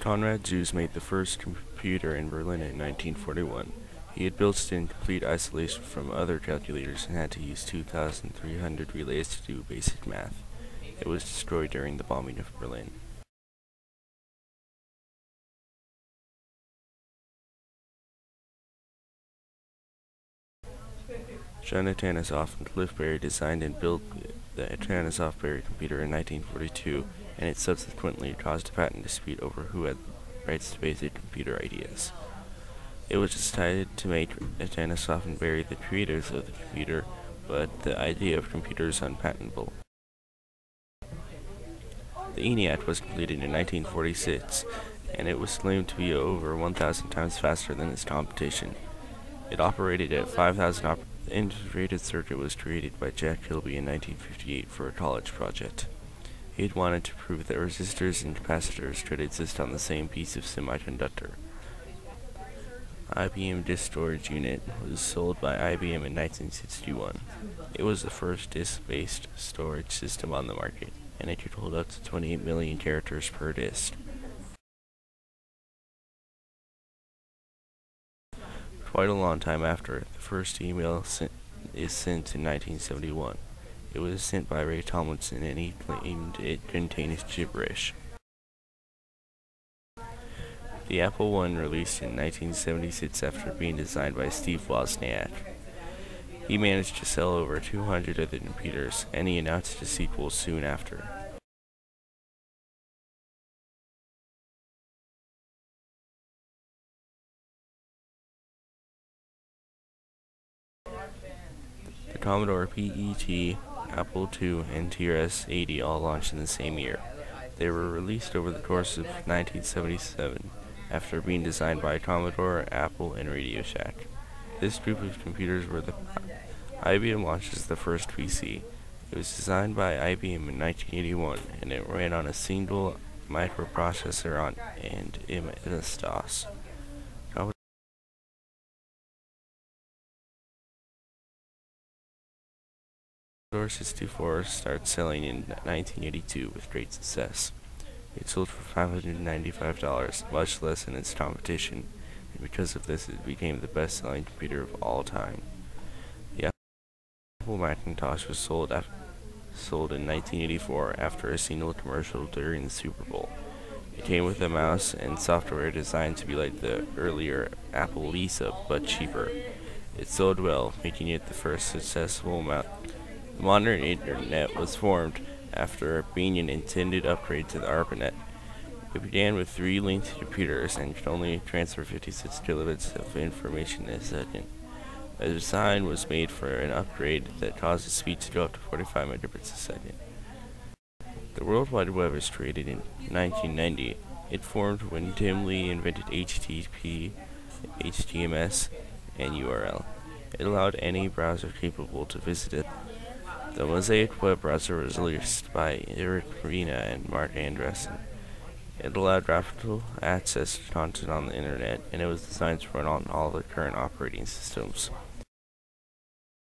Konrad Zuse made the first computer in Berlin in 1941. He had built it in complete isolation from other calculators and had to use 2,300 relays to do basic math. It was destroyed during the bombing of Berlin. John Atanasoff and Cliff Berry designed and built the Atanasoff-Berry computer in 1942, and it subsequently caused a patent dispute over who had rights to basic computer ideas. It was decided to make Atanasoff and Berry the creators of the computer, but the idea of computers unpatentable. The ENIAC was completed in 1946, and it was claimed to be over 1,000 times faster than its competition. It operated at 5,000 op integrated circuit was created by Jack Kilby in 1958 for a college project. He had wanted to prove that resistors and capacitors could exist on the same piece of semiconductor. IBM Disk Storage Unit was sold by IBM in 1961. It was the first disk-based storage system on the market, and it could hold up to 28 million characters per disk. Quite a long time after, the first email sent is sent in 1971. It was sent by Ray Tomlinson and he claimed it contained gibberish. The Apple I released in 1976 after being designed by Steve Wozniak. He managed to sell over 200 of the computers, and he announced a sequel soon after. The Commodore PET, Apple II, and TRS-80 all launched in the same year. They were released over the course of 1977 after being designed by Commodore, Apple, and Radio Shack. This group of computers were the IBM launches the first PC. It was designed by IBM in 1981, and it ran on a single microprocessor on and MS-DOS. Commodore 64 started selling in 1982 with great success. It sold for $595, much less than its competition, and because of this it became the best-selling computer of all time. The Apple Macintosh was sold, sold in 1984 after a single commercial during the Super Bowl. It came with a mouse and software designed to be like the earlier Apple Lisa, but cheaper. It sold well, making it the first successful. The modern Internet was formed after being an intended upgrade to the ARPANET. It began with three linked computers and could only transfer 56 kilobits of information in a second. A design was made for an upgrade that caused the speed to go up to 45 megabits a second. The World Wide Web was created in 1990. It formed when Tim Lee invented HTTP, HTMS, and URL. It allowed any browser capable to visit it. The Mosaic web browser was released by Eric Rena and Marc Andreessen. It allowed rapid access to content on the internet, and it was designed to run on all the current operating systems.